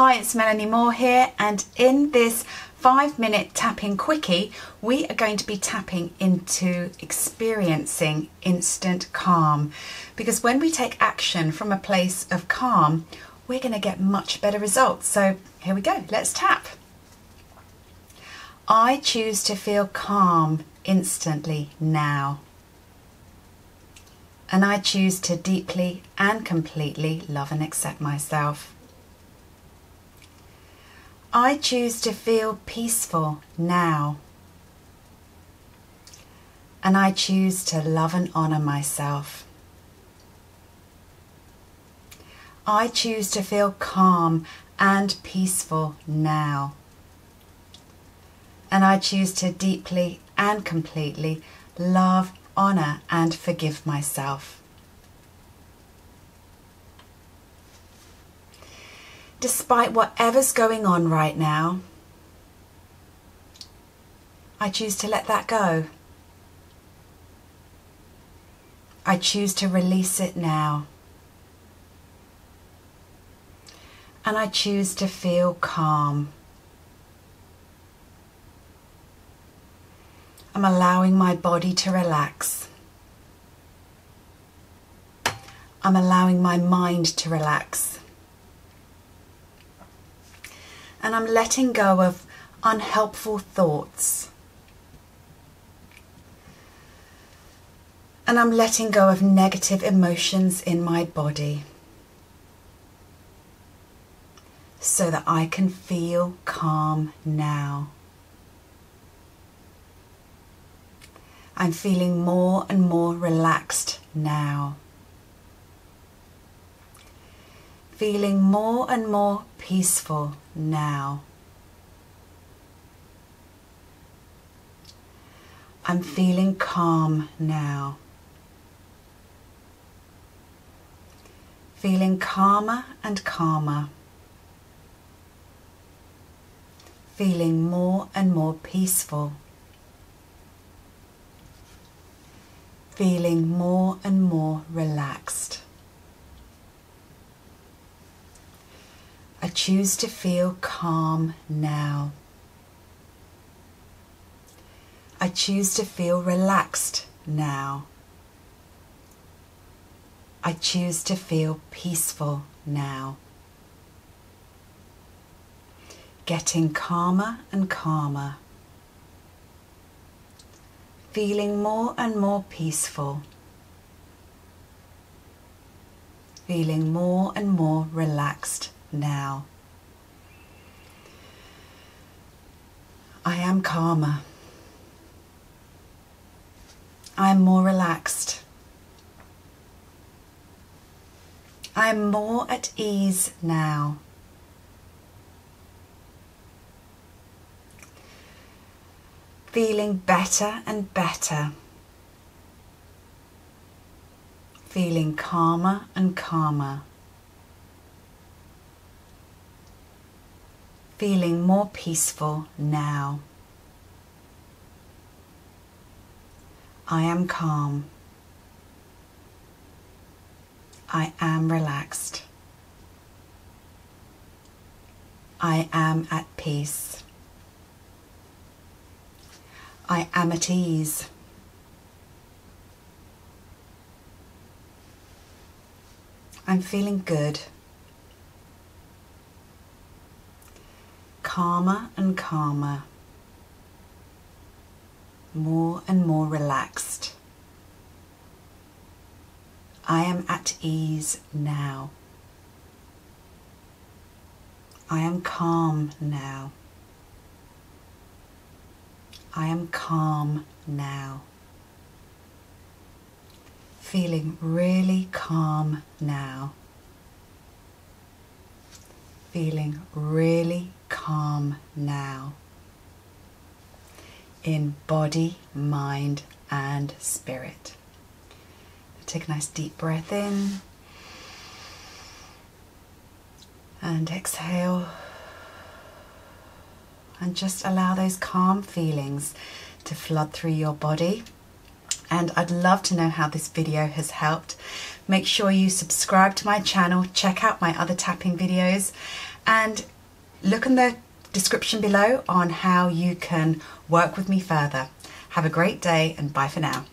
Hi, it's Melanie Moore here, and in this five minute tapping quickie, we are going to be tapping into experiencing instant calm. Because when we take action from a place of calm, we're going to get much better results. So here we go, let's tap. I choose to feel calm instantly now. And I choose to deeply and completely love and accept myself. I choose to feel peaceful now. And I choose to love and honour myself. I choose to feel calm and peaceful now. And I choose to deeply and completely love, honour, and forgive myself. Despite whatever's going on right now, I choose to let that go. I choose to release it now. And I choose to feel calm. I'm allowing my body to relax. I'm allowing my mind to relax. And I'm letting go of unhelpful thoughts. And I'm letting go of negative emotions in my body so that I can feel calm now. I'm feeling more and more relaxed now. feeling more and more peaceful now. I'm feeling calm now. Feeling calmer and calmer. Feeling more and more peaceful. Feeling more and more relaxed. I choose to feel calm now. I choose to feel relaxed now. I choose to feel peaceful now. Getting calmer and calmer. Feeling more and more peaceful. Feeling more and more relaxed now. I am calmer. I am more relaxed. I am more at ease now. Feeling better and better. Feeling calmer and calmer. Feeling more peaceful now. I am calm. I am relaxed. I am at peace. I am at ease. I'm feeling good. Calmer and calmer, more and more relaxed. I am at ease now. I am calm now. I am calm now. Feeling really calm now. Feeling really calm now. In body, mind, and spirit. Take a nice deep breath in. And exhale, and just allow those calm feelings to flood through your body. And I'd love to know how this video has helped. Make sure you subscribe to my channel, check out my other tapping videos, and look in the description below on how you can work with me further. Have a great day and bye for now.